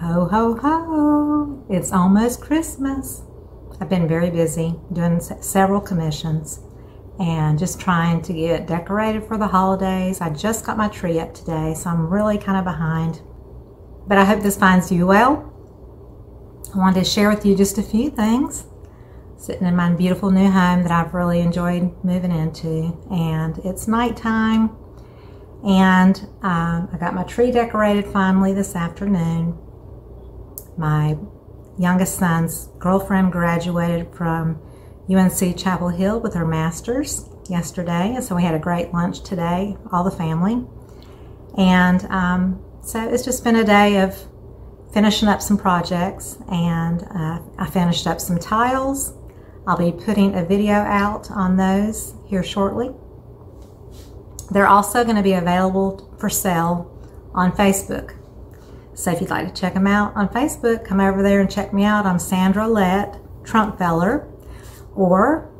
Ho, ho, ho. It's almost Christmas. I've been very busy doing several commissions and just trying to get decorated for the holidays. I just got my tree up today, so I'm really kind of behind. But I hope this finds you well. I wanted to share with you just a few things. Sitting in my beautiful new home that I've really enjoyed moving into. And it's nighttime. And um, I got my tree decorated finally this afternoon. My youngest son's girlfriend graduated from UNC Chapel Hill with her master's yesterday. And so we had a great lunch today, all the family. And um, so it's just been a day of finishing up some projects and uh, I finished up some tiles. I'll be putting a video out on those here shortly. They're also going to be available for sale on Facebook. So if you'd like to check them out on Facebook, come over there and check me out. I'm Sandra Lett Trunkfeller. Or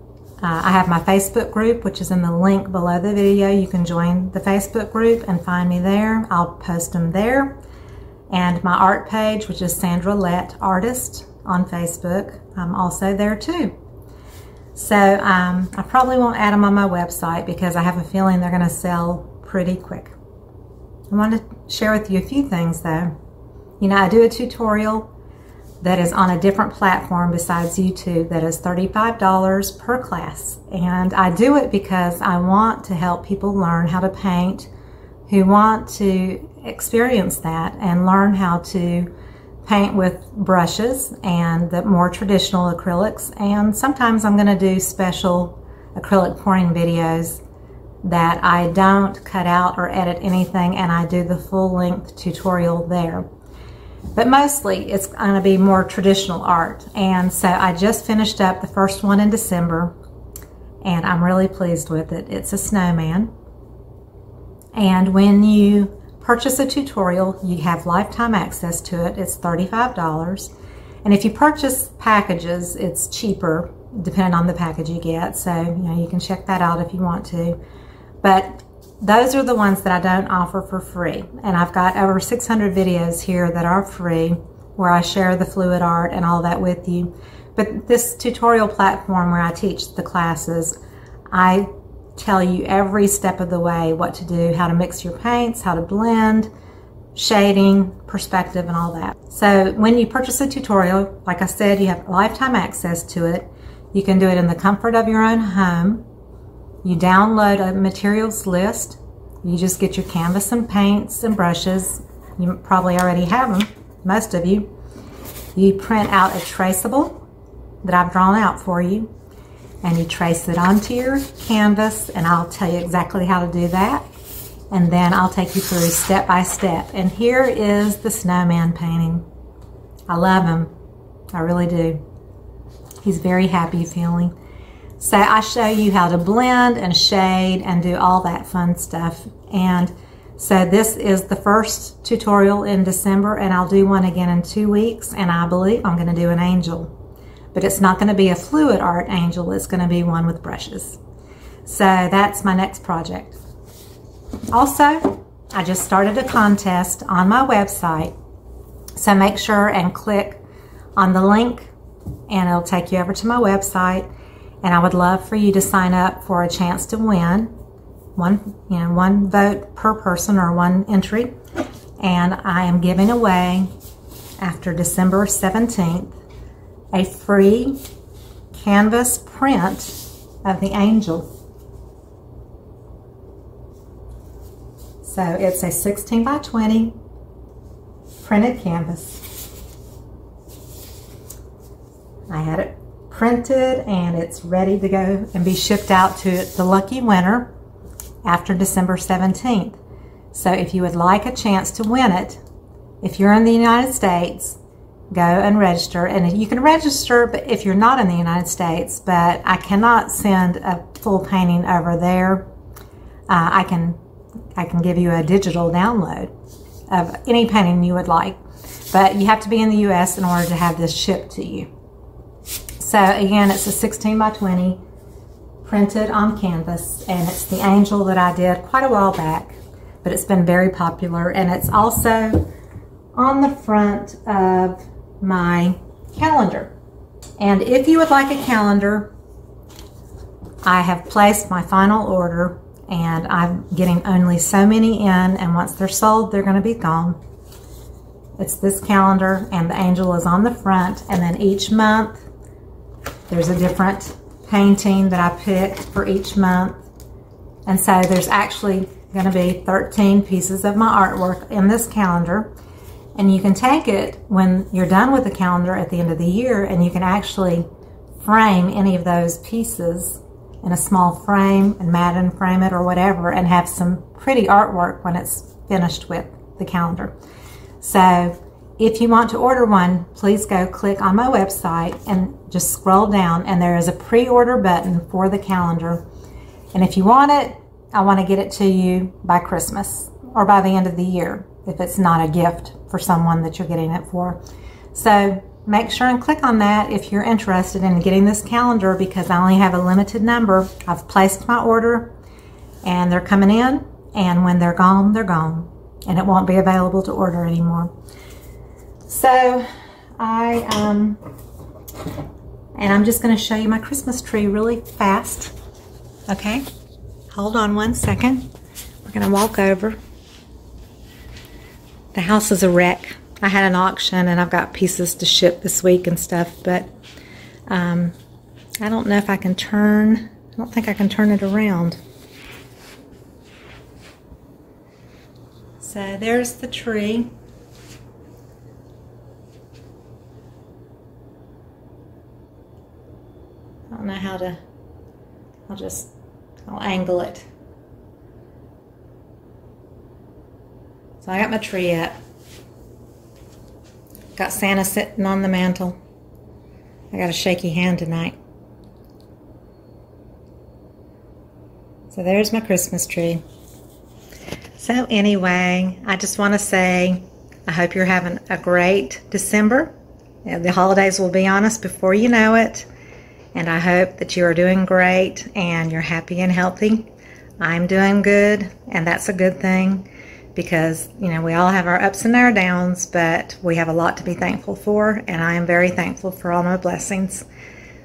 uh, I have my Facebook group, which is in the link below the video. You can join the Facebook group and find me there. I'll post them there and my art page, which is Sandra Lett Artist on Facebook. I'm also there too. So um, I probably won't add them on my website because I have a feeling they're going to sell pretty quick. I want to share with you a few things though. You know, I do a tutorial that is on a different platform besides YouTube that is $35 per class. And I do it because I want to help people learn how to paint who want to experience that and learn how to paint with brushes and the more traditional acrylics. And sometimes I'm going to do special acrylic pouring videos that I don't cut out or edit anything and I do the full length tutorial there. But mostly it's going to be more traditional art. And so I just finished up the first one in December and I'm really pleased with it. It's a snowman. And when you purchase a tutorial, you have lifetime access to it. It's $35. And if you purchase packages, it's cheaper depending on the package you get. So, you know, you can check that out if you want to. But those are the ones that I don't offer for free. And I've got over 600 videos here that are free where I share the fluid art and all that with you. But this tutorial platform where I teach the classes, I tell you every step of the way what to do, how to mix your paints, how to blend, shading, perspective, and all that. So when you purchase a tutorial, like I said, you have lifetime access to it. You can do it in the comfort of your own home. You download a materials list. You just get your canvas and paints and brushes. You probably already have them, most of you. You print out a traceable that I've drawn out for you and you trace it onto your canvas and I'll tell you exactly how to do that and then I'll take you through step by step and here is the snowman painting I love him I really do he's very happy feeling so I show you how to blend and shade and do all that fun stuff and so this is the first tutorial in December and I'll do one again in two weeks and I believe I'm going to do an angel but it's not going to be a fluid art angel. It's going to be one with brushes. So that's my next project. Also, I just started a contest on my website. So make sure and click on the link and it'll take you over to my website. And I would love for you to sign up for a chance to win one, you know, one vote per person or one entry. And I am giving away after December 17th a free canvas print of the angel. So it's a 16 by 20 printed canvas. I had it printed and it's ready to go and be shipped out to the lucky winner after December 17th. So if you would like a chance to win it, if you're in the United States, go and register. And you can register but if you're not in the United States, but I cannot send a full painting over there. Uh, I can I can give you a digital download of any painting you would like, but you have to be in the U.S. in order to have this shipped to you. So again, it's a 16 by 20 printed on canvas, and it's the angel that I did quite a while back, but it's been very popular, and it's also on the front of my calendar. And if you would like a calendar, I have placed my final order and I'm getting only so many in and once they're sold, they're gonna be gone. It's this calendar and the angel is on the front and then each month there's a different painting that I picked for each month. And so there's actually gonna be 13 pieces of my artwork in this calendar. And you can take it when you're done with the calendar at the end of the year and you can actually frame any of those pieces in a small frame and and frame it or whatever and have some pretty artwork when it's finished with the calendar. So if you want to order one, please go click on my website and just scroll down and there is a pre-order button for the calendar. And if you want it, I want to get it to you by Christmas or by the end of the year if it's not a gift for someone that you're getting it for. So make sure and click on that if you're interested in getting this calendar because I only have a limited number. I've placed my order and they're coming in and when they're gone, they're gone and it won't be available to order anymore. So I, um, and I'm just going to show you my Christmas tree really fast. Okay, hold on one second. We're going to walk over. The house is a wreck. I had an auction and I've got pieces to ship this week and stuff, but um, I don't know if I can turn, I don't think I can turn it around. So there's the tree. I don't know how to, I'll just, I'll angle it. So I got my tree up. Got Santa sitting on the mantle. I got a shaky hand tonight. So there's my Christmas tree. So anyway, I just want to say I hope you're having a great December. The holidays will be on us before you know it. And I hope that you are doing great and you're happy and healthy. I'm doing good, and that's a good thing because, you know, we all have our ups and our downs, but we have a lot to be thankful for, and I am very thankful for all my blessings.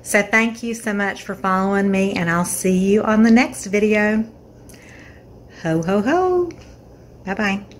So thank you so much for following me, and I'll see you on the next video. Ho, ho, ho. Bye-bye.